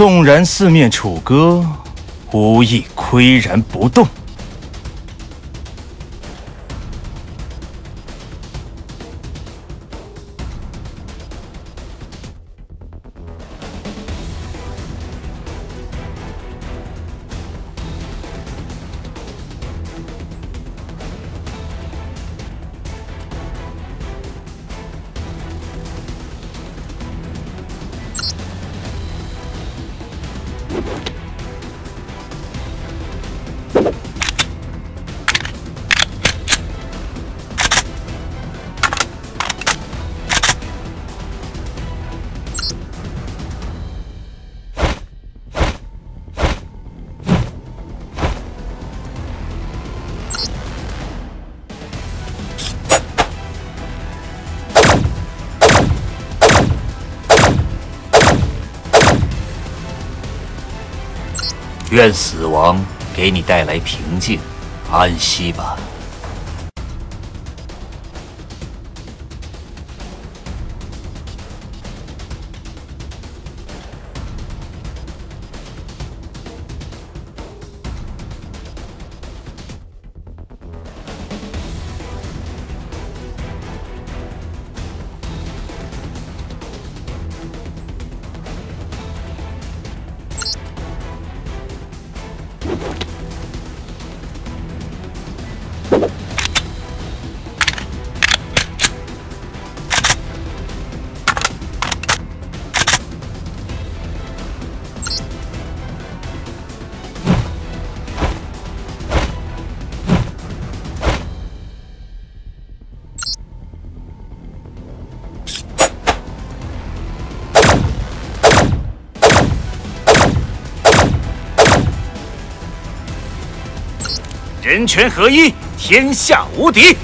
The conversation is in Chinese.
纵然四面楚歌，无亦岿然不动。愿死亡给你带来平静，安息吧。人权合一，天下无敌。